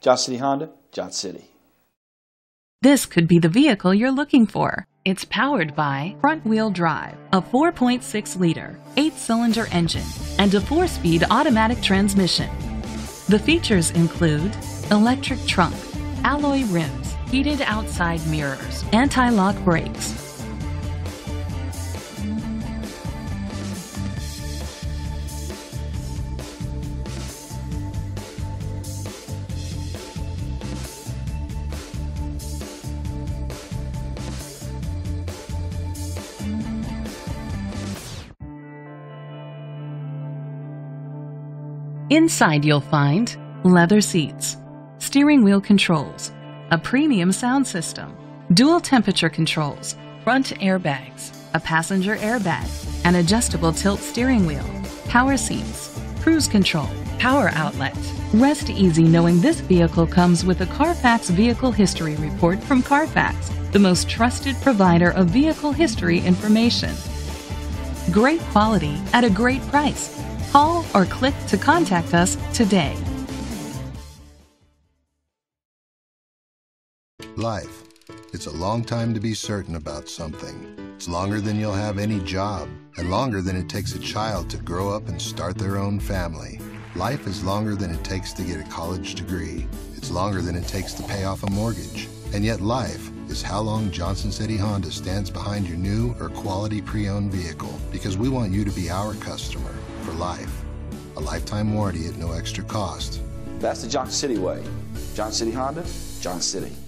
Johnson City Honda, Johnson City. This could be the vehicle you're looking for. It's powered by front-wheel drive, a 4.6-liter, 8-cylinder engine, and a 4-speed automatic transmission. The features include electric trunk, alloy rims, heated outside mirrors, anti-lock brakes, Inside you'll find leather seats, steering wheel controls, a premium sound system, dual temperature controls, front airbags, a passenger airbag, an adjustable tilt steering wheel, power seats, cruise control, power outlet. Rest easy knowing this vehicle comes with a Carfax Vehicle History Report from Carfax, the most trusted provider of vehicle history information. Great quality at a great price. Call or click to contact us today. Life. It's a long time to be certain about something. It's longer than you'll have any job, and longer than it takes a child to grow up and start their own family. Life is longer than it takes to get a college degree. It's longer than it takes to pay off a mortgage. And yet, life is how long Johnson City Honda stands behind your new or quality pre owned vehicle because we want you to be our customer for life. A lifetime warranty at no extra cost. That's the Johnson City way. Johnson City Honda, Johnson City.